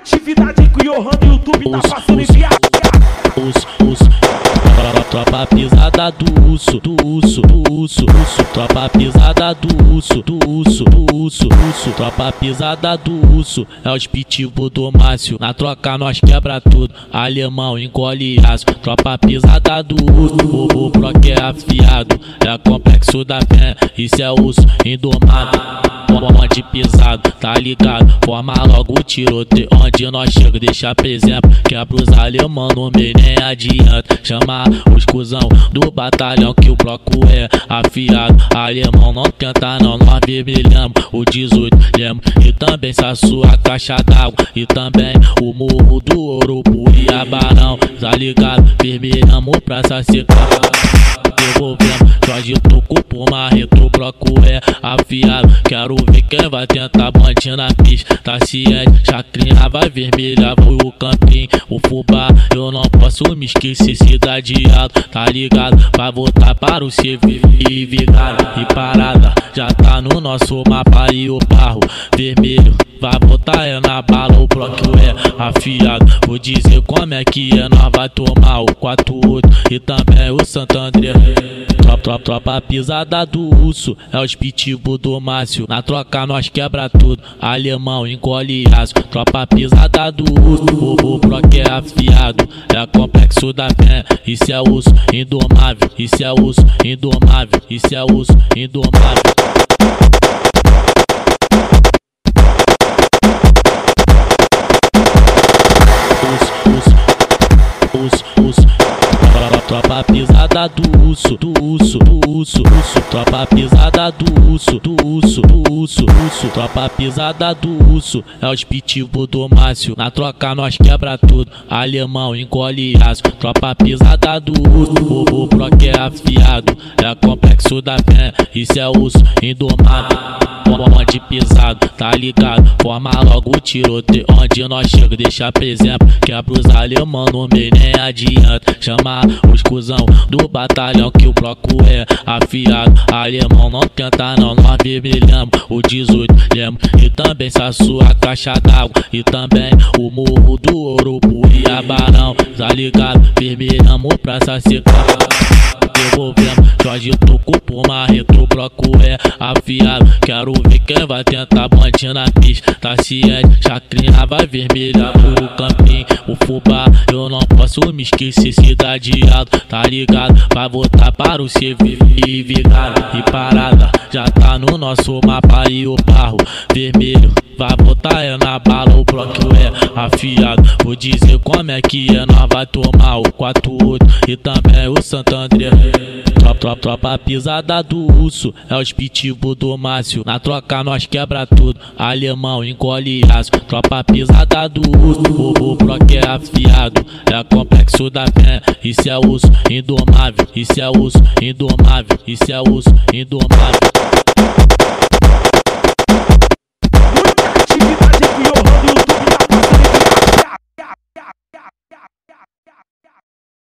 atividade que o Johan do YouTube tá passando enviado. Os, os, tropa pisada do urso, do urso, do urso, urso, tropa pisada do urso, do urso, do urso, urso, tropa pisada do urso, é os pitbull do Márcio, na troca nós quebra tudo, alemão engole aço, tropa pisada do urso, o, o é afiado, é complexo da fé, isso é urso indomado onde pisado, tá ligado? Forma logo o tiroteio, onde nós chega, deixa exemplo. Quebra os alemão no meio, nem adianta. Chamar os cuzão do batalhão que o bloco é afiado. Alemão não tenta não, nós vermelhamos o 18, lemos. E também se a caixa d'água. E também o morro do ouro, e tá ligado? Vermelhamos pra secar devolvendo. Jorge Tuco por marreto, bloco é afiado. Quero ver quem vai tentar bandir na pista. Tá ciente, chacrinha vai vermelha, foi o campinho, o fubá. Eu não posso me esquecer, cidade alta, tá ligado? Vai voltar para o CV e vigada e parada. Já tá no nosso mapa e o barro vermelho. Vai botar é na bala, afiado. Vou dizer como é que é, nós vai tomar o 48 e também o Santo André. Tropa, tropa, tropa pisada do urso, é os pitbull do Márcio. Na troca nós quebra tudo, alemão engole aço. Tropa pisada do urso, o, bloco é afiado. É complexo da fé, isso é urso indomável. Isso é urso indomável, isso é urso indomável. Pisada do urso, do urso, do urso, urso, tropa pisada do urso, é os pitbull do Márcio, na troca nós quebra tudo, alemão engole aço, tropa pisada do urso, o, o bloco é afiado, é complexo da fé, isso é urso indomado onde pisado, tá ligado? Forma logo o tiroteio, onde nós chega, deixa exemplo. Quebra os alemão no meio, nem adianta. Chamar os cuzão do batalhão que o bloco é afiado. Alemão não tenta não, nós vermelhamos o 18, lemos. E também se a sua caixa d'água. E também o morro do ouro, e a tá ligado? Vermelhamos pra secar devolvendo. Jorge Tuco por marreto, bloco é afiado. Quero ver quem vai tentar bandir na pista. Tá ciente, chacrinha vai vermelha por o campinho, o fubá. Eu não posso me esquecer, cidade alta, tá ligado? Vai voltar para o CV e vigada e parada. Já tá no nosso mapa e o barro vermelho. Vai botar é na bala, o bloco é afiado. Vou dizer como é que é, nós vai tomar o 48 e também o Santo André. Tropa, tropa, tropa pisada do urso, é os pitbull do Márcio. Na troca nós quebra tudo, alemão engole aço. Tropa pisada do urso, o, o bloco é afiado. É complexo da fé, isso é urso indomável. Isso é urso indomável, isso é urso indomável.